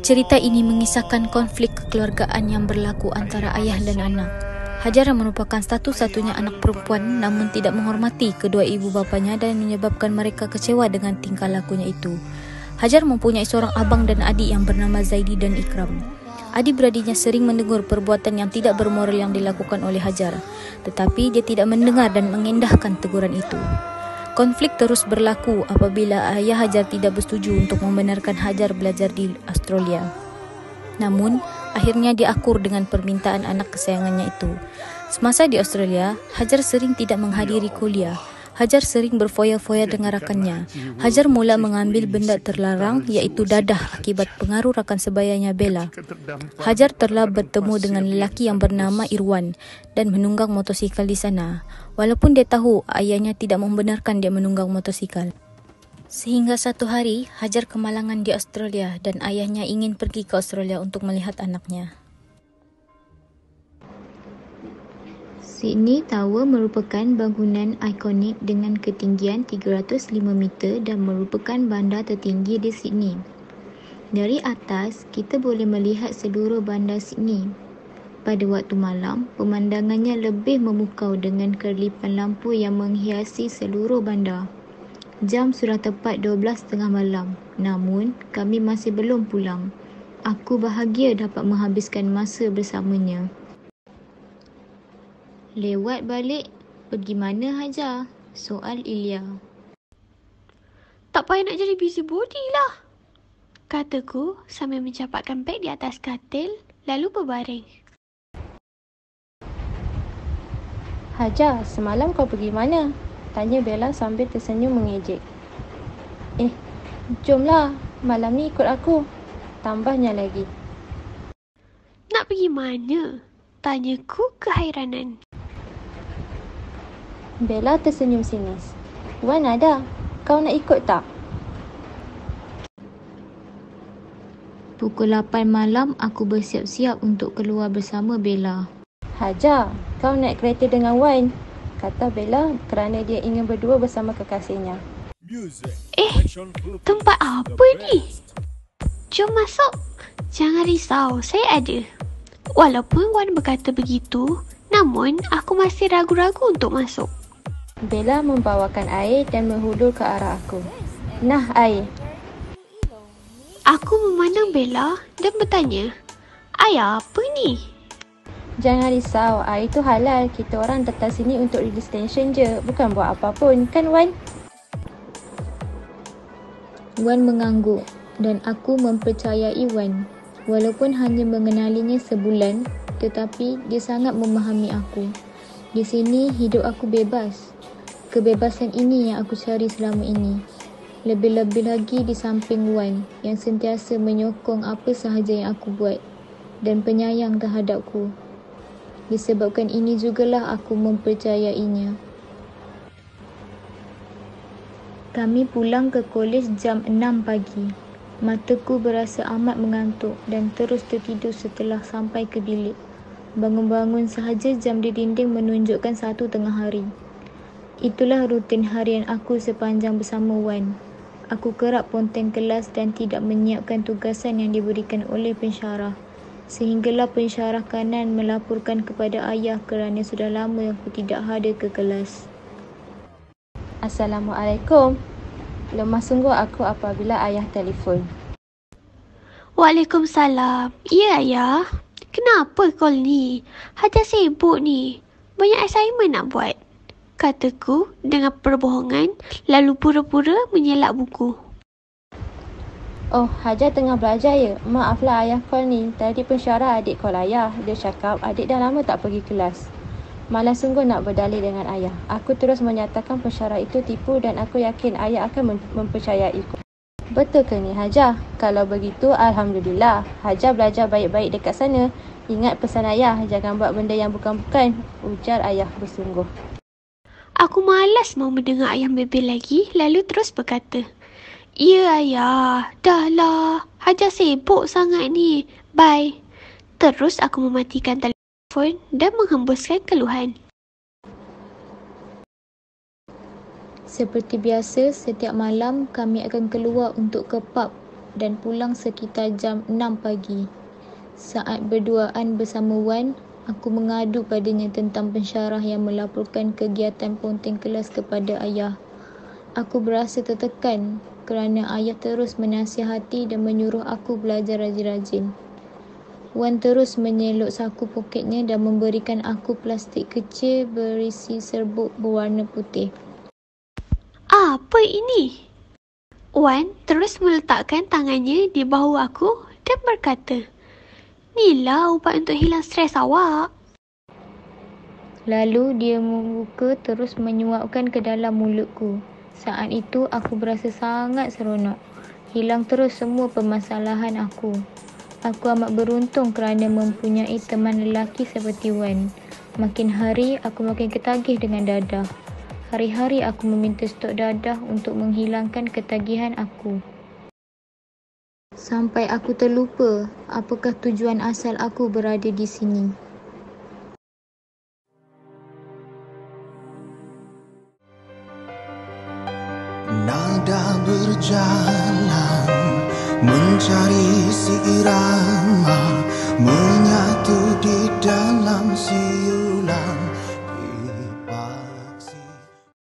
Cerita ini mengisahkan konflik kekeluargaan yang berlaku antara ayah dan anak. Hajar merupakan satu-satunya anak perempuan namun tidak menghormati kedua ibu bapanya dan menyebabkan mereka kecewa dengan tingkah lakunya itu. Hajar mempunyai seorang abang dan adik yang bernama Zaidi dan Ikram. Adik-beradiknya sering mendengar perbuatan yang tidak bermoral yang dilakukan oleh Hajar. Tetapi dia tidak mendengar dan mengendahkan teguran itu. Konflik terus berlaku apabila ayah Hajar tidak bersetuju untuk membenarkan Hajar belajar di Australia. Namun, akhirnya dia akur dengan permintaan anak kesayangannya itu. Semasa di Australia, Hajar sering tidak menghadiri kuliah. Hajar sering berfoya-foya dengan rakannya. Hajar mula mengambil benda terlarang iaitu dadah akibat pengaruh rakan sebayanya Bella. Hajar telah bertemu dengan lelaki yang bernama Irwan dan menunggang motosikal di sana. Walaupun dia tahu ayahnya tidak membenarkan dia menunggang motosikal. Sehingga satu hari, Hajar kemalangan di Australia dan ayahnya ingin pergi ke Australia untuk melihat anaknya. Sydney Tower merupakan bangunan ikonik dengan ketinggian 305 meter dan merupakan bandar tertinggi di Sydney. Dari atas, kita boleh melihat seluruh bandar Sydney. Pada waktu malam, pemandangannya lebih memukau dengan kerlipan lampu yang menghiasi seluruh bandar. Jam sudah tepat 12.30 malam, namun kami masih belum pulang. Aku bahagia dapat menghabiskan masa bersamanya. Lewat balik, pergi mana Hajar? Soal Ilya. Tak payah nak jadi busy body lah. Kataku sambil mencapatkan beg di atas katil lalu berbaring. Hajar, semalam kau pergi mana? Tanya Bella sambil tersenyum mengejek. Eh, jomlah. Malam ni ikut aku. Tambahnya lagi. Nak pergi mana? Tanyaku keheranan. Bella tersenyum sinis. Wan ada. Kau nak ikut tak? Pukul 8 malam aku bersiap-siap untuk keluar bersama Bella. Hajar, kau naik kereta dengan Wan. Kata Bella kerana dia ingin berdua bersama kekasihnya. Eh, tempat apa ni? Jom masuk. Jangan risau, saya ada. Walaupun Wan berkata begitu, namun aku masih ragu-ragu untuk masuk. Bella membawakan air dan menghulur ke arah aku. Nah, air. Aku memandang Bella dan bertanya, Air apa ni? Jangan risau, air itu halal. Kita orang datang sini untuk release tension je. Bukan buat apa pun, kan Wan? Wan mengangguk dan aku mempercayai Wan. Walaupun hanya mengenalinya sebulan, tetapi dia sangat memahami aku. Di sini hidup aku bebas. Kebebasan ini yang aku cari selama ini. Lebih-lebih lagi di samping Wan yang sentiasa menyokong apa sahaja yang aku buat dan penyayang terhadapku. Disebabkan ini jugalah aku mempercayainya. Kami pulang ke kolej jam 6 pagi. Mataku berasa amat mengantuk dan terus tertidur setelah sampai ke bilik. Bangun-bangun sahaja jam di dinding menunjukkan satu tengah hari. Itulah rutin harian aku sepanjang bersama Wan. Aku kerap ponteng kelas dan tidak menyiapkan tugasan yang diberikan oleh pensyarah. Sehinggalah pensyarah kanan melaporkan kepada ayah kerana sudah lama aku tidak hadir ke kelas. Assalamualaikum. Lemah sungguh aku apabila ayah telefon. Waalaikumsalam. Ya, ayah. Kenapa call ni? Hajar sibuk ni. Banyak assignment nak buat kataku dengan perbohongan lalu pura-pura menyelak buku. Oh, Hajar tengah belajar ya? Maaflah ayah call ni. Tadi pensyarah adik call ayah. Dia cakap adik dah lama tak pergi kelas. Malah sungguh nak berdalih dengan ayah. Aku terus menyatakan pensyarah itu tipu dan aku yakin ayah akan mem- mempercayaiku. Betul ke ni Hajar? Kalau begitu, Alhamdulillah. Hajar belajar baik-baik dekat sana. Ingat pesan ayah, jangan buat benda yang bukan-bukan. Ujar ayah bersungguh. Aku malas mau mendengar ayah bebel lagi lalu terus berkata, Ya ayah, dah lah. Hajar sibuk sangat ni. Bye. Terus aku mematikan telefon dan menghembuskan keluhan. Seperti biasa, setiap malam kami akan keluar untuk ke pub dan pulang sekitar jam 6 pagi. Saat berduaan bersama Wan, aku mengadu padanya tentang pensyarah yang melaporkan kegiatan ponteng kelas kepada ayah. Aku berasa tertekan kerana ayah terus menasihati dan menyuruh aku belajar rajin-rajin. Wan terus menyeluk saku poketnya dan memberikan aku plastik kecil berisi serbuk berwarna putih. Apa ini? Wan terus meletakkan tangannya di bahu aku dan berkata, Inilah ubat untuk hilang stres awak. Lalu dia membuka terus menyuapkan ke dalam mulutku. Saat itu aku berasa sangat seronok. Hilang terus semua permasalahan aku. Aku amat beruntung kerana mempunyai teman lelaki seperti Wan. Makin hari aku makin ketagih dengan dadah. Hari-hari aku meminta stok dadah untuk menghilangkan ketagihan aku. Sampai aku terlupa apakah tujuan asal aku berada di sini. Nada berjalan Mencari si irama Menyatu di dalam siulan